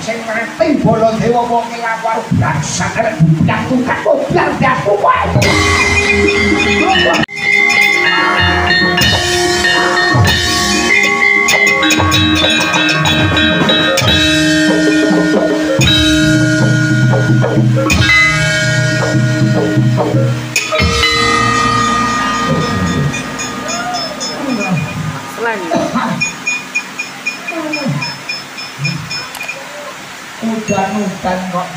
sing mati bola dewa wong iki laporan dasar arek budak tukang goblok wae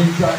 Udan-udan kok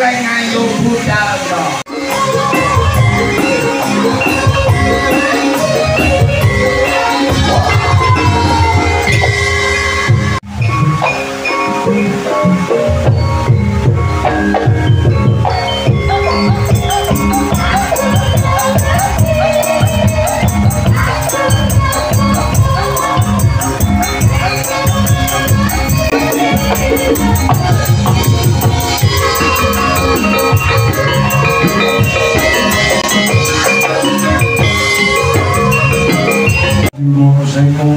right now, you put down,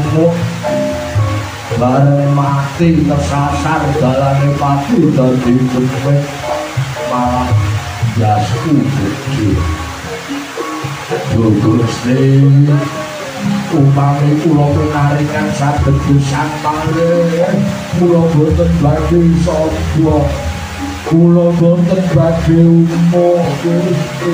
ngomong bareng mati kesasar dalane pati dadi cempet malah jasku gede Gusti upami kula pinaringan saged pisan malih kula boten badhe sapa kula boten badhe umum Gusti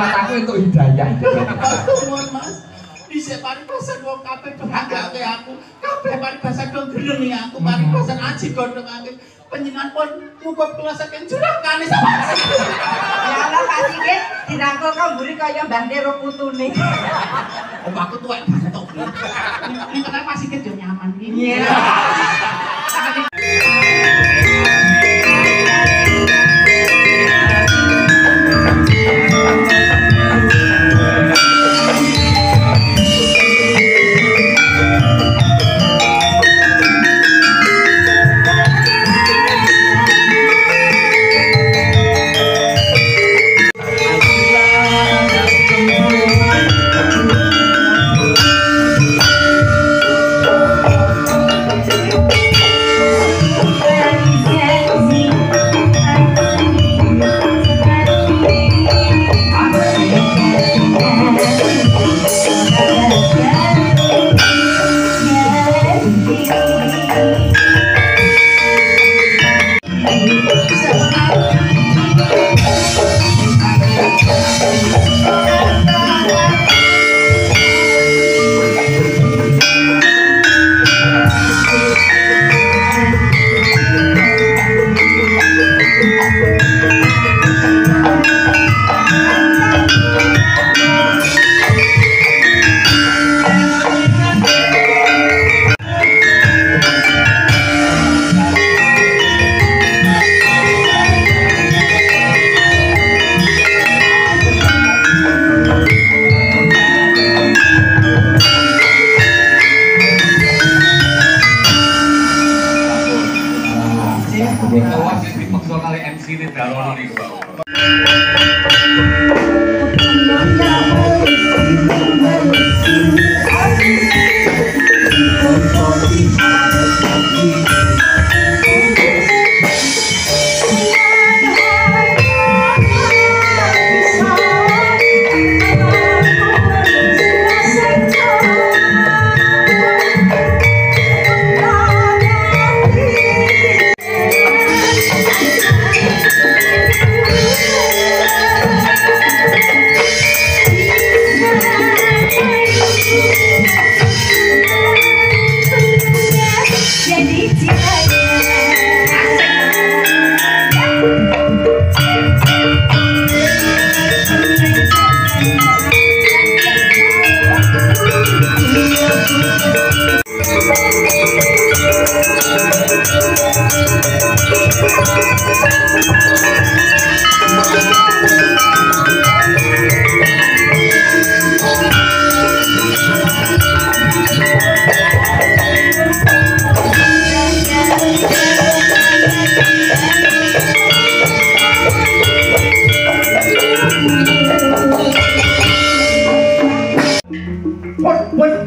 lewat aku itu hidayah Nuwun Mas. Dhisik paribasan wong kabeh dongake aku. Kabeh paribasan dong gelengi aku. Paribasan aji gondongake. Panjenengan pun muga kula saking jurang kane sama. Ya Allah Pak Sigit dirangkul kamburi kaya Mbah Nero putune. Om aku tuwek banget kok. Ini kenapa masih kejo nyaman ini. Iya. सीधे तारवाड़ी को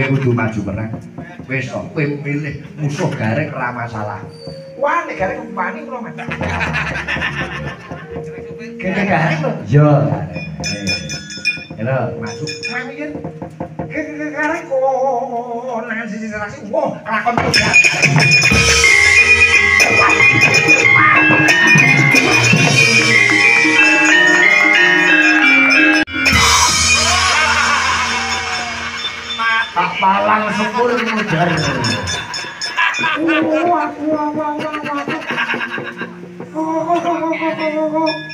Kowe kudu maju menang. Wis to, kowe milih musuh garek ora masalah. Wah, nek garek kupani kula men. Kene garek lho. Yo. Halo, maju. Mamin. Kene garek kok nang sisi serasi. Wah, lakon terus palang sepur mujar.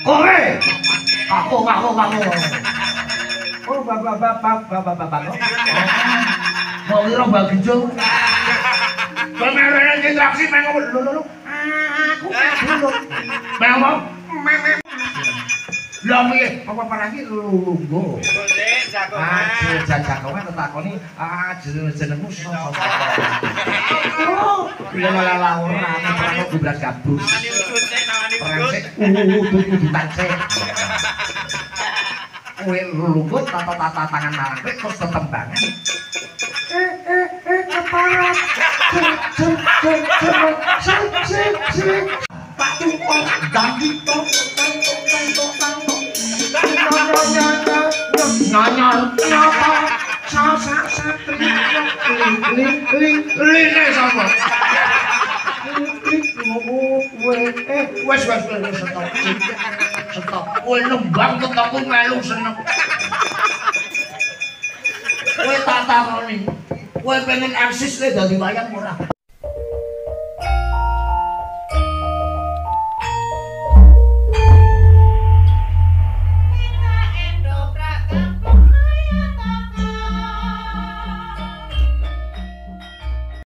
Kowe. Aku aku aku. Oh, bapak bapak bapak bapak. Mau ngira mbak Genjung. Pemeran interaksi pengen ngomong lho lho lho. Aku dulu. Mau mau. Lah piye? Apa lagi lungguh. Aduh, jajakongan tetakoni ah jeneng jenengmu sapa? Oh, iya malah lawan ana perang gubras gabus. Udut. Kowe lungguh tata-tata tangan marang kowe kok tetembangan. Eh eh eh keparat. Cek cek cek cek cek cek. Pak Tungkol ganti tong tong tong tong tong tong. Nyanyi nyapa sa sa sa ling ling ling ling sapa eh kowe tak takoni kowe pengen eksis le dadi wayang ora